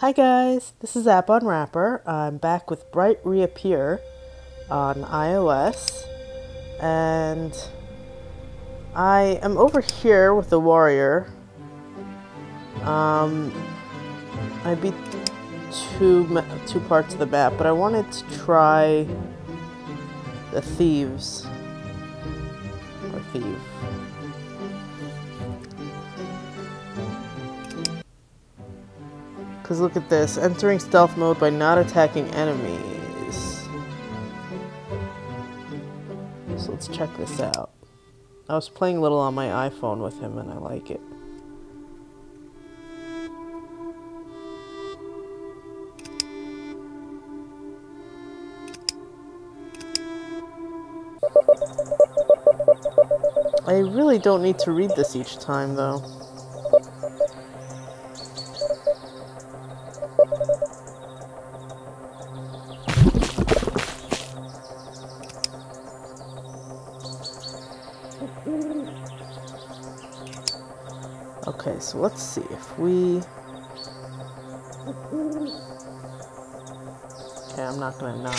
Hi guys, this is App Unwrapper. I'm back with Bright Reappear on iOS, and I am over here with the warrior. Um, I beat two two parts of the map, but I wanted to try the thieves or thief. Because look at this, entering stealth mode by not attacking enemies. So let's check this out. I was playing a little on my iPhone with him and I like it. I really don't need to read this each time though. Okay, so let's see if we... Okay, I'm not gonna not...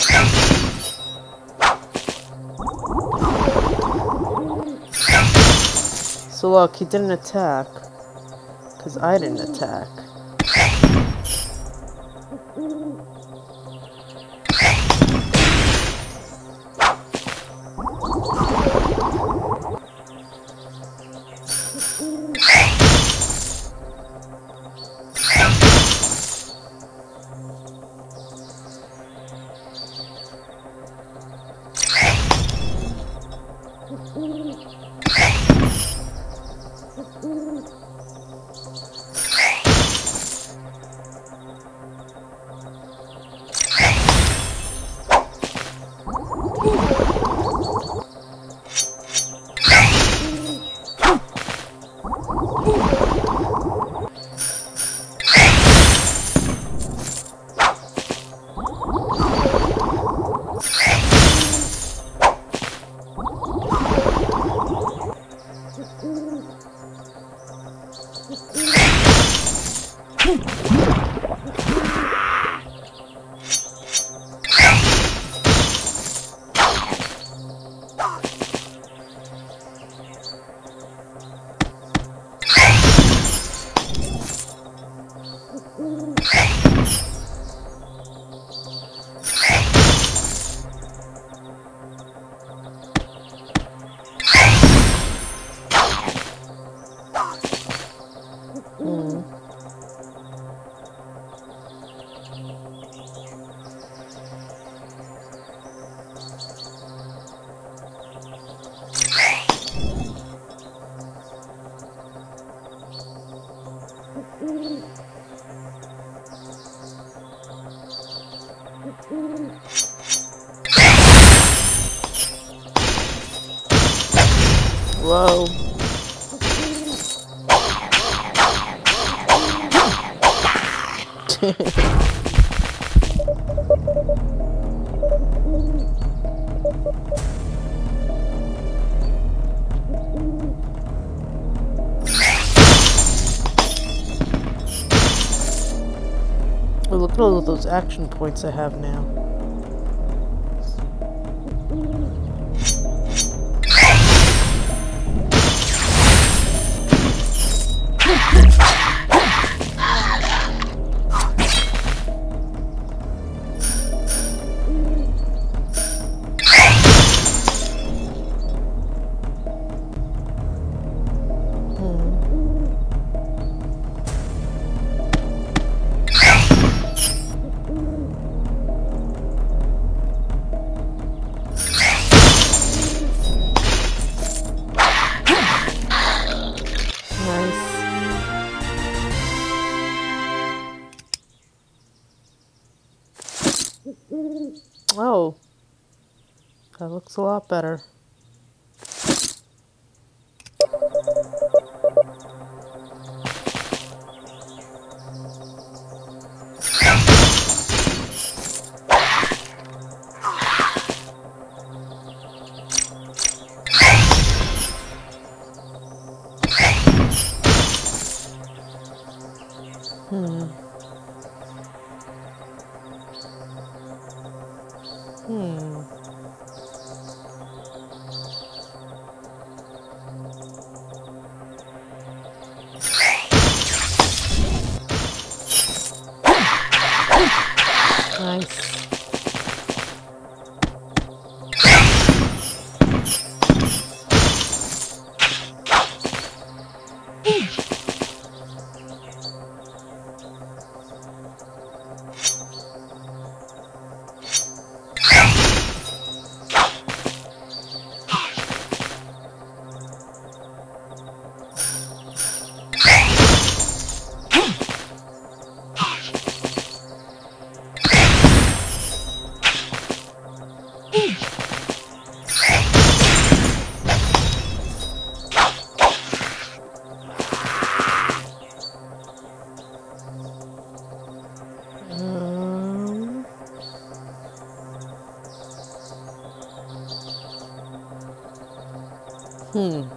So look, he didn't attack. Because I didn't attack. Look at all of those action points I have now. Looks a lot better. Hmm.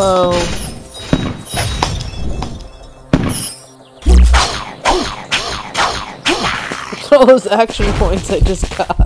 Whoa. All those action points I just got.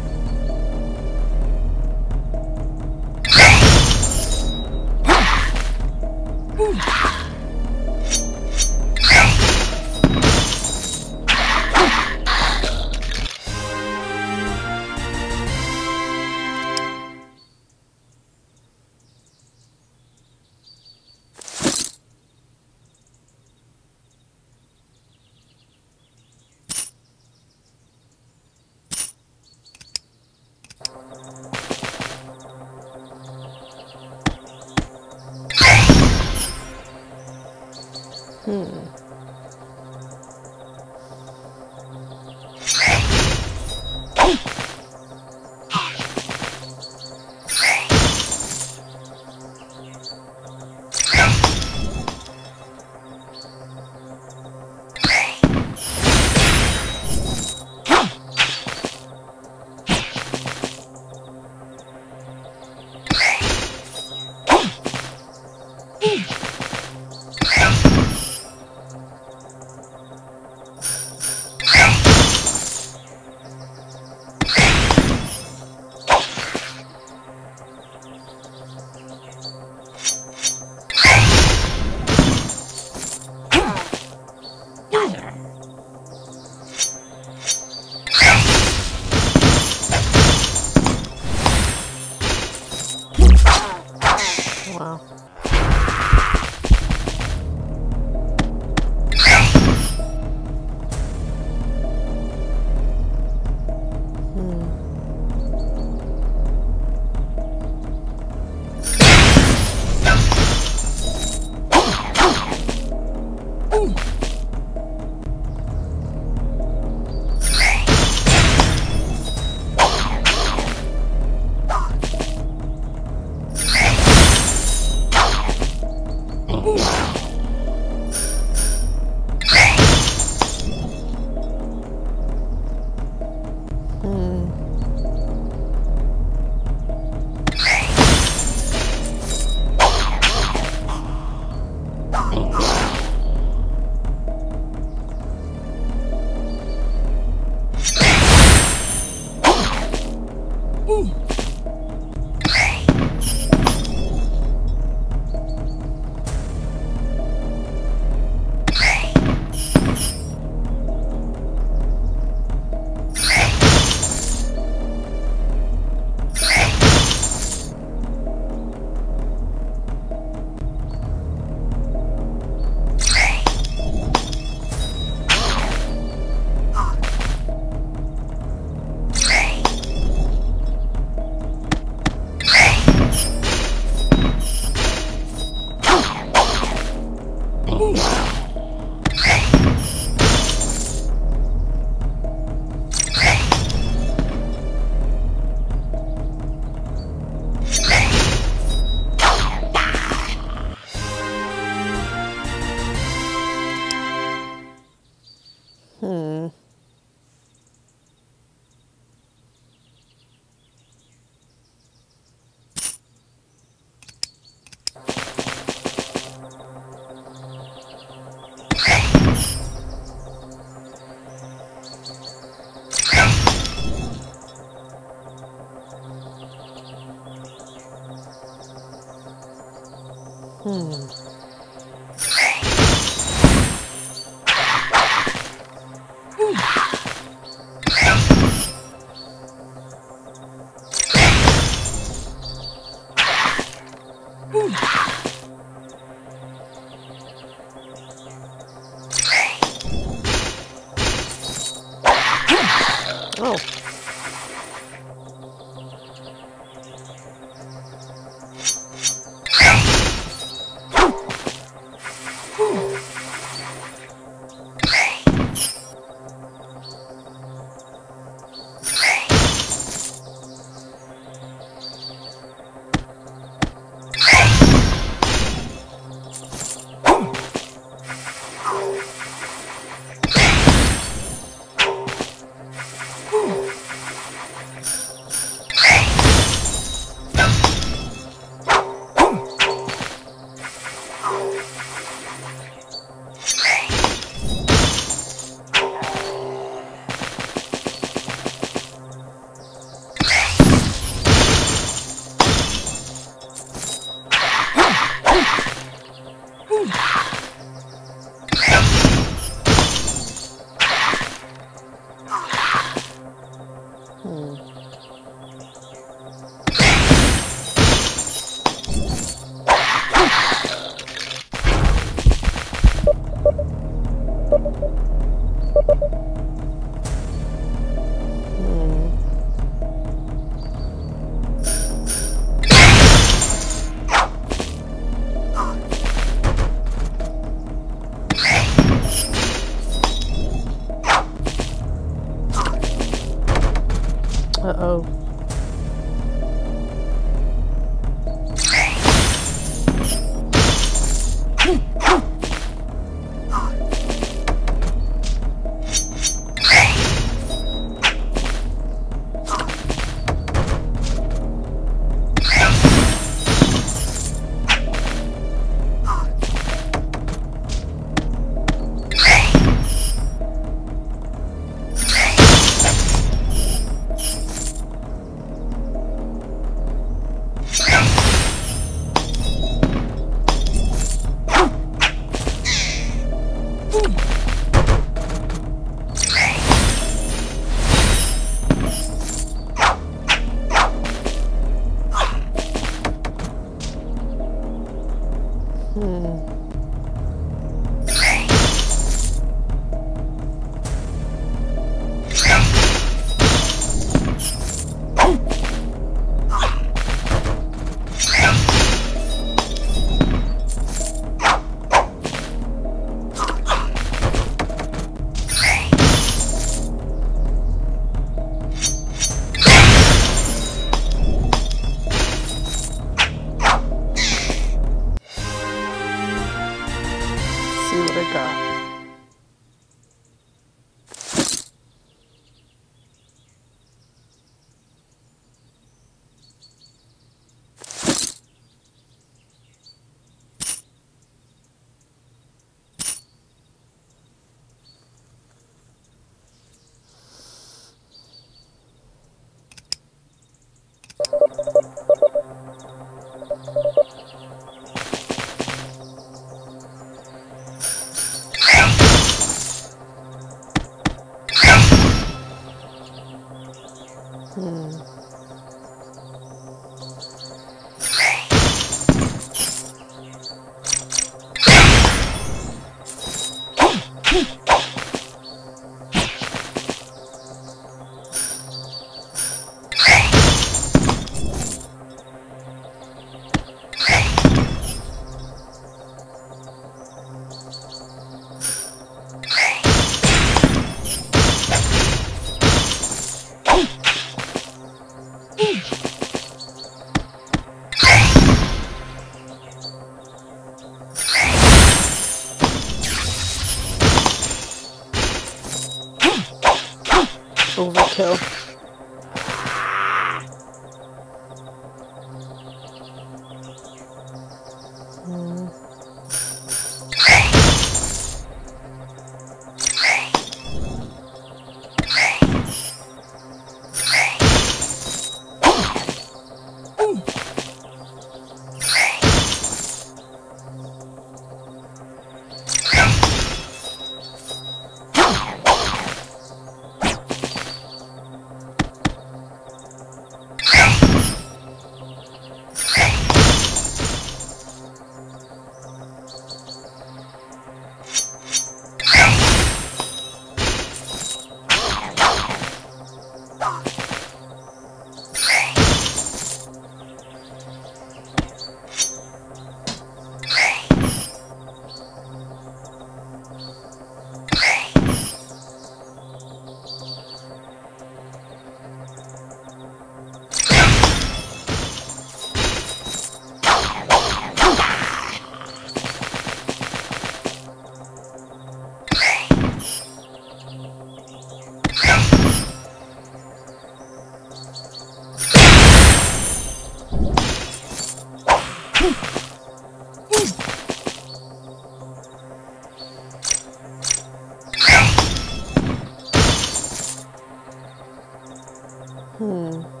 嗯。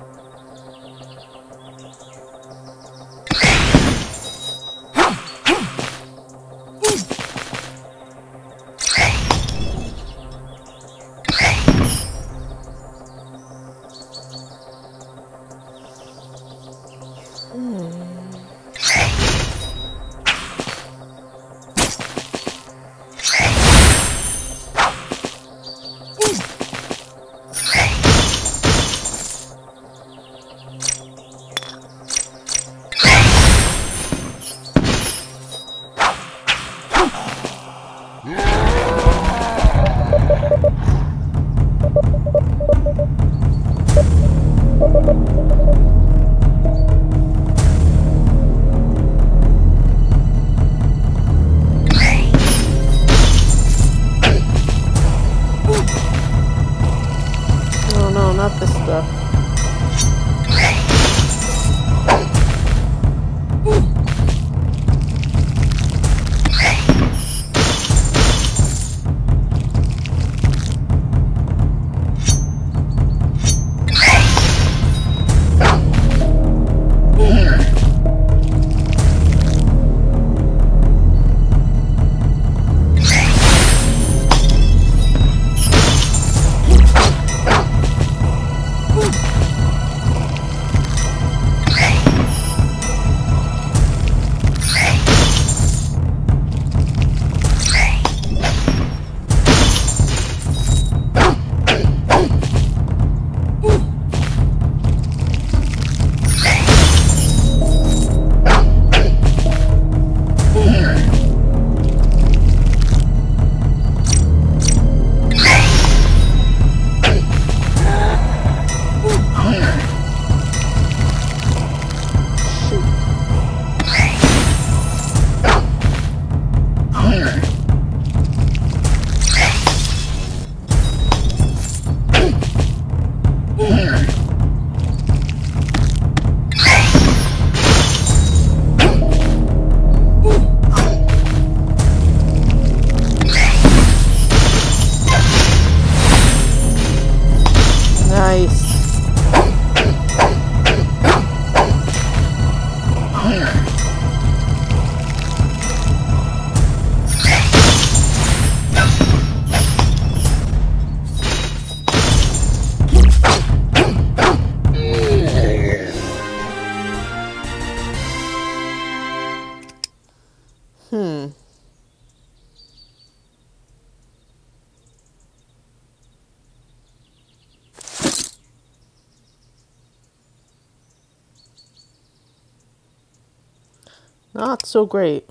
So great.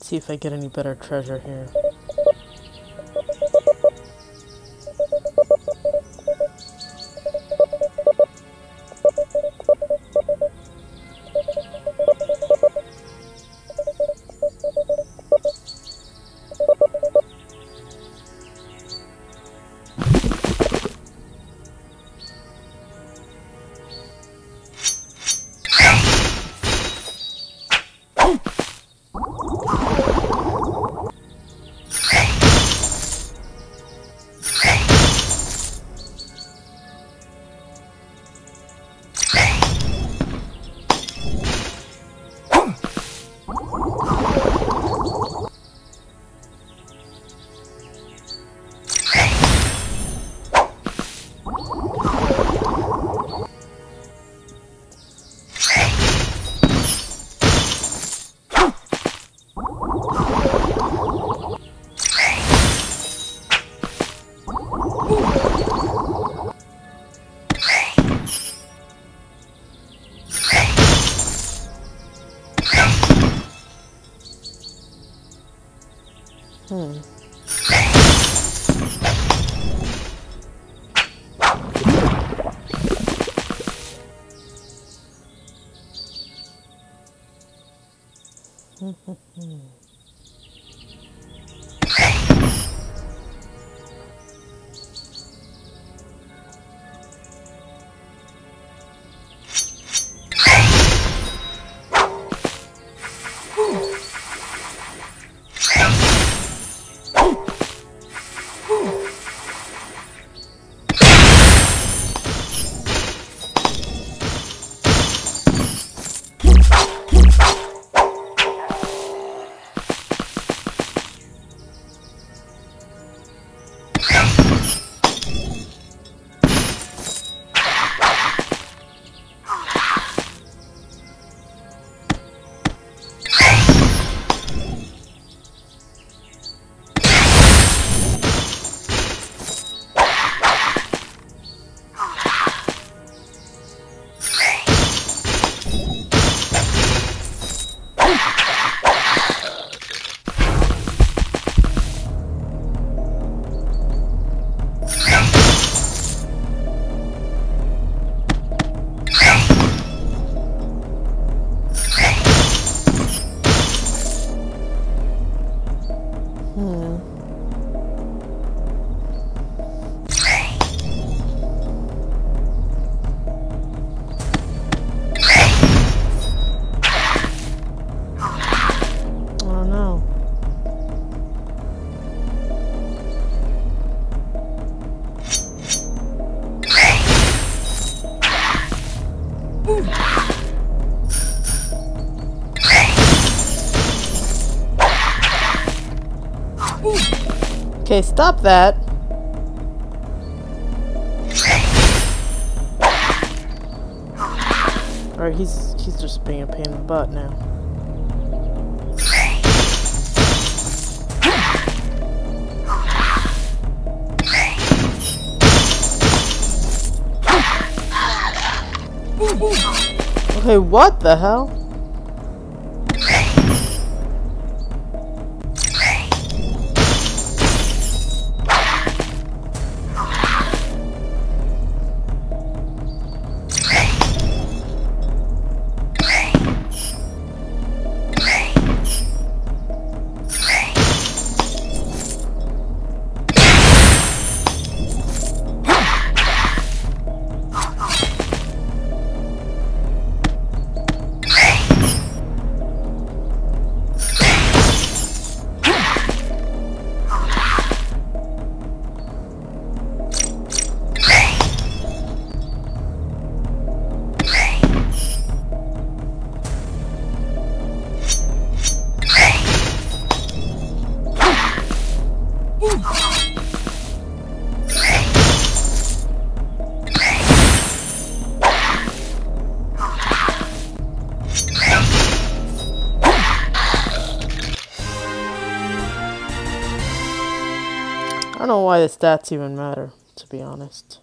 see if I get any better treasure here. Okay, stop that. Alright, he's he's just being a pain in the butt now. Okay, what the hell? Don't know why the stats even matter, to be honest.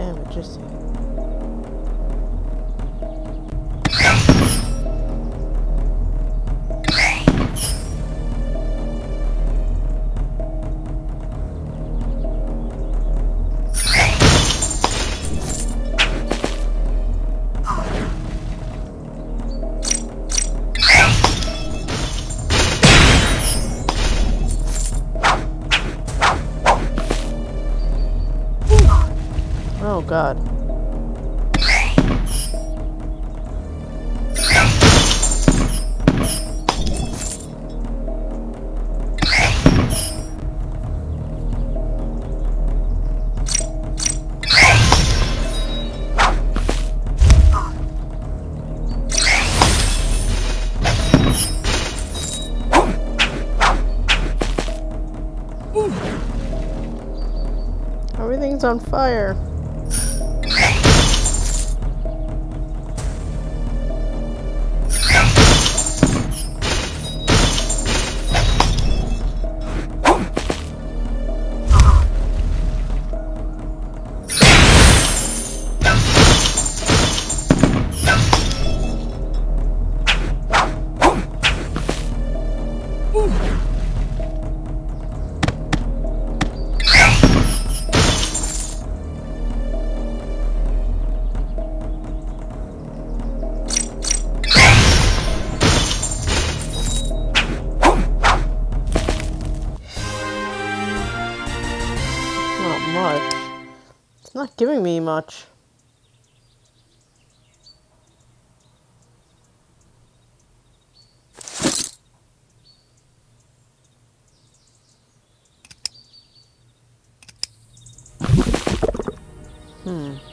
Taking much damage, god. Everything's on fire. Giving me much. Hmm.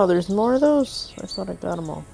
No, there's more of those? I thought I got them all.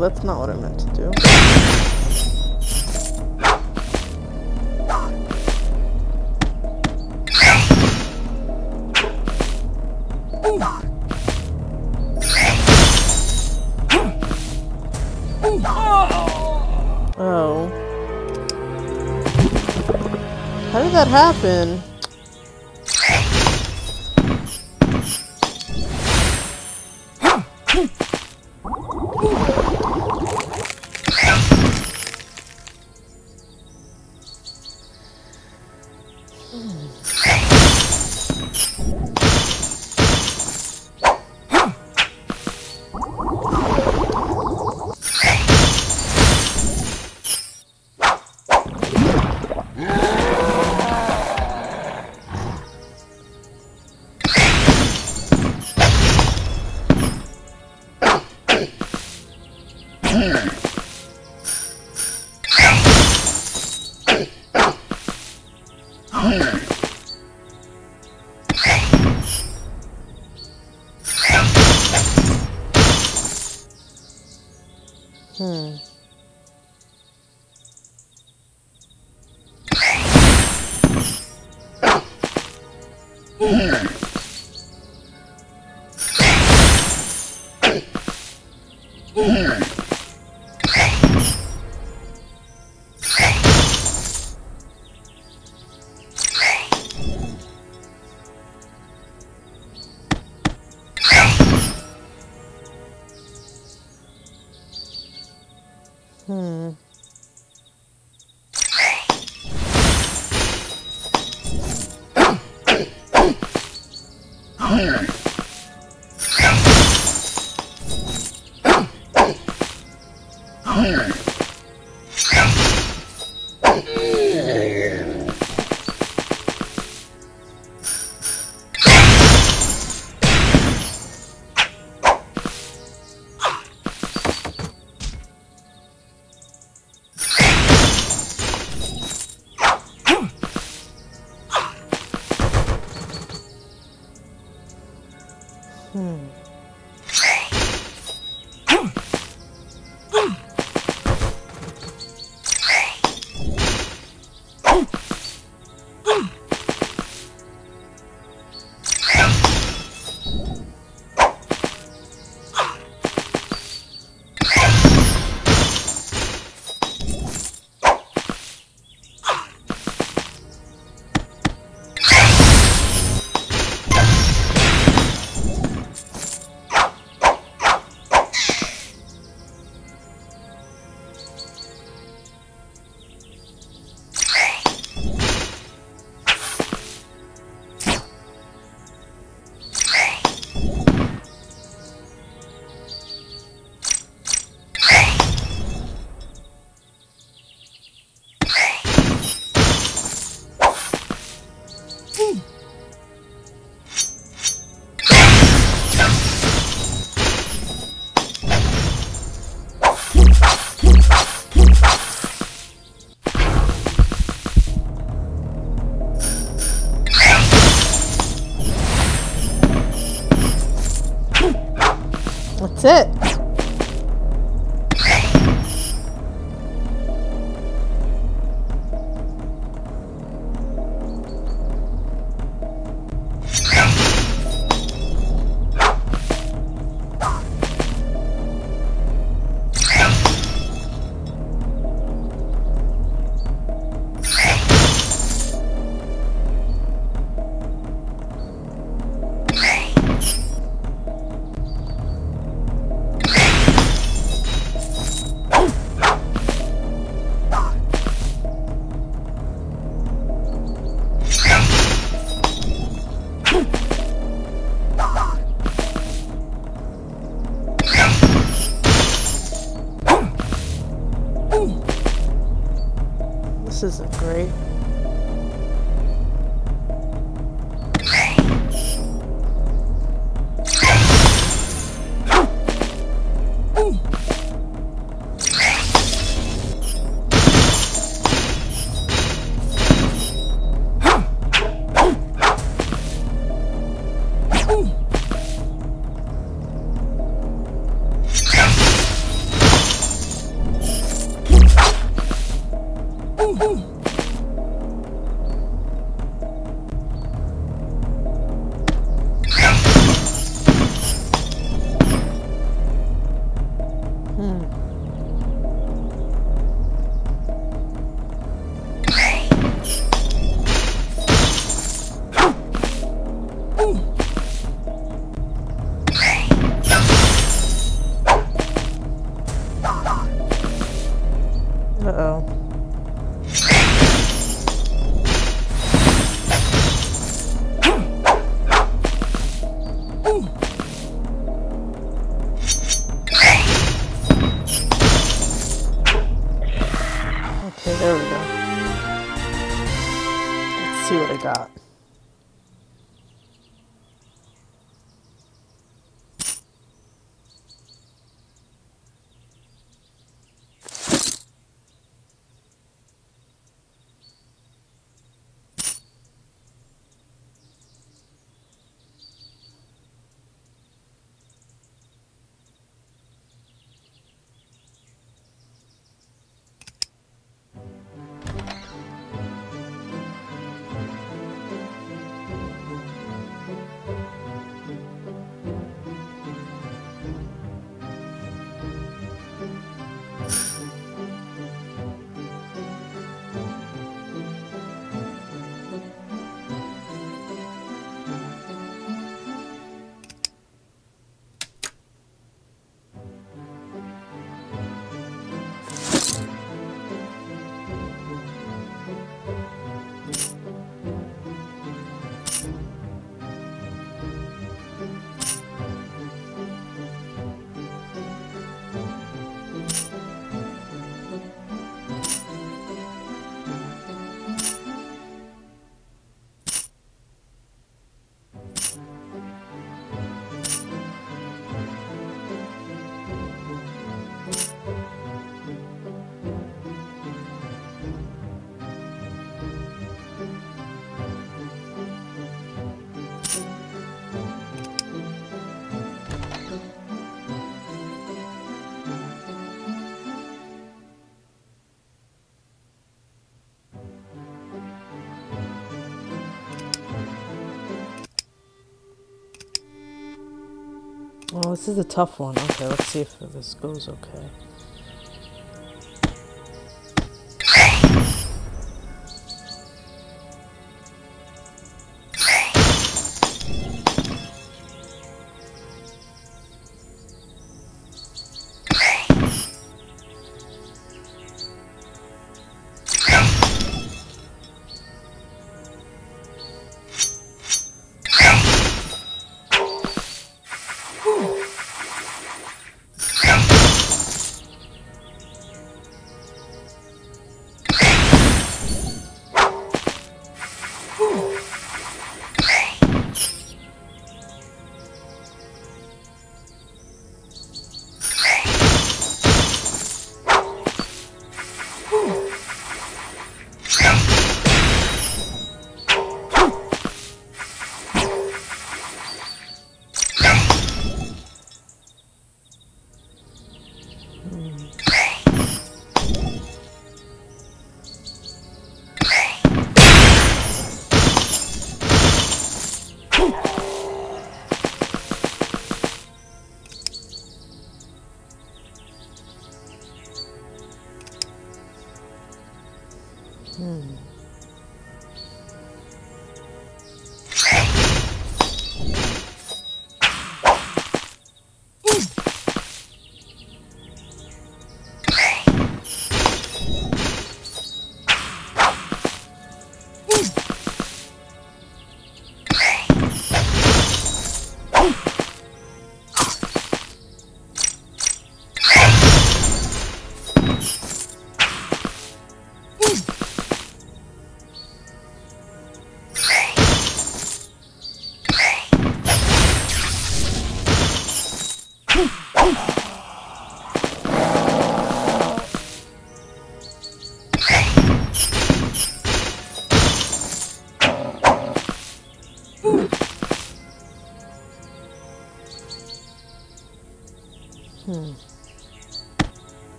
That's not what I meant to do. Oh. How did that happen? Hmm. It. Well, this is a tough one. Okay, let's see if this goes okay.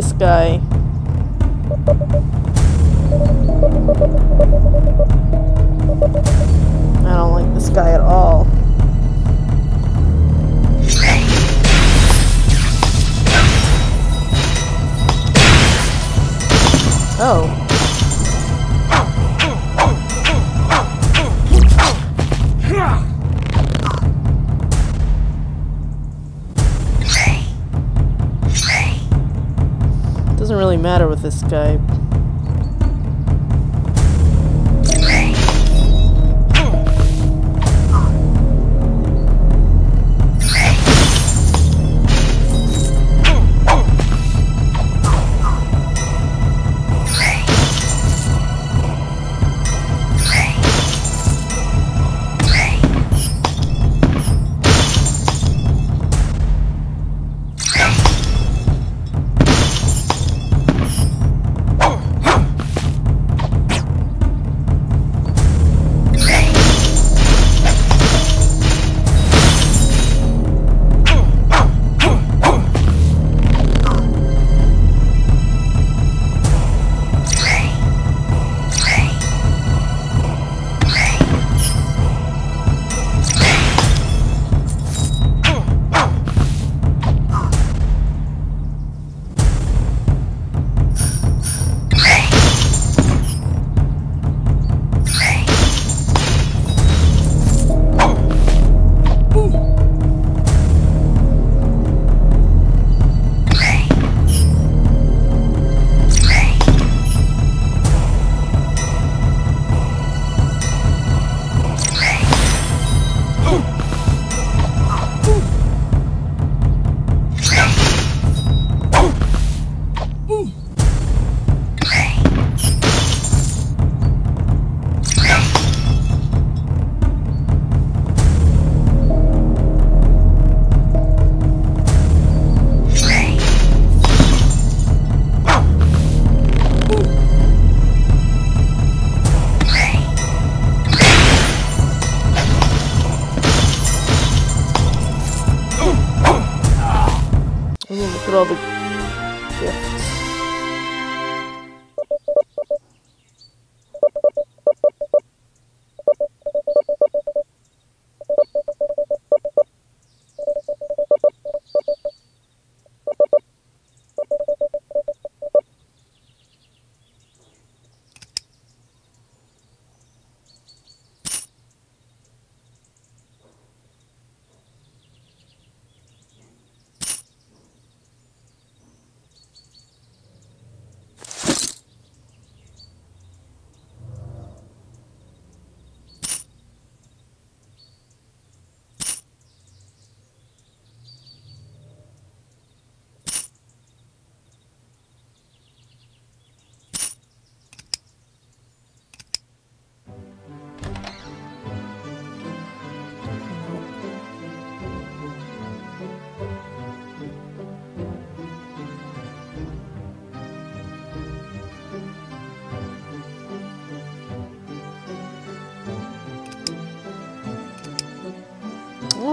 This guy. I don't like this guy at all. Oh. This guy.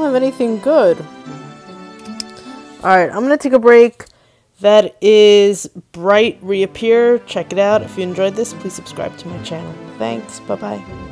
Have anything good. Alright, I'm gonna take a break. That is Bright Reappear. Check it out. If you enjoyed this, please subscribe to my channel. Thanks. Bye bye.